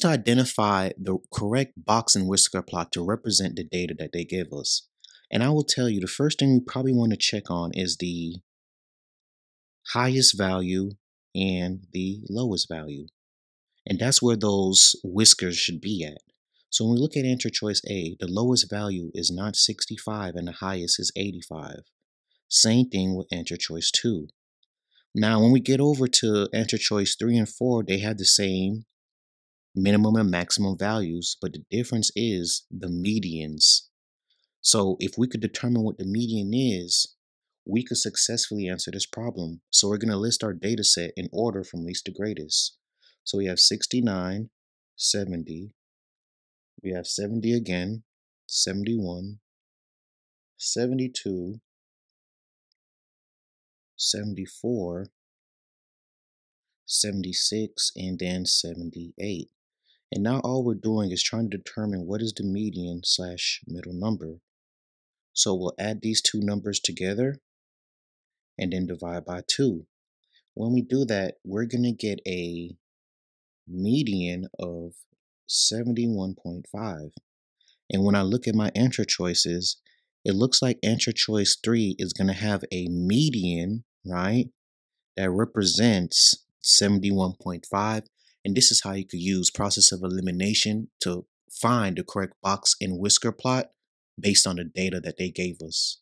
to identify the correct box and whisker plot to represent the data that they give us. And I will tell you, the first thing we probably want to check on is the highest value and the lowest value. And that's where those whiskers should be at. So when we look at answer choice A, the lowest value is not 65 and the highest is 85. Same thing with answer choice 2. Now, when we get over to answer choice 3 and 4, they have the same minimum and maximum values, but the difference is the medians. So if we could determine what the median is, we could successfully answer this problem. So we're going to list our data set in order from least to greatest. So we have 69, 70, we have 70 again, 71, 72, 74, 76, and then 78. And now all we're doing is trying to determine what is the median slash middle number. So we'll add these two numbers together and then divide by 2. When we do that, we're going to get a median of 71.5. And when I look at my answer choices, it looks like answer choice 3 is going to have a median, right, that represents 71.5. And this is how you could use process of elimination to find the correct box and whisker plot based on the data that they gave us.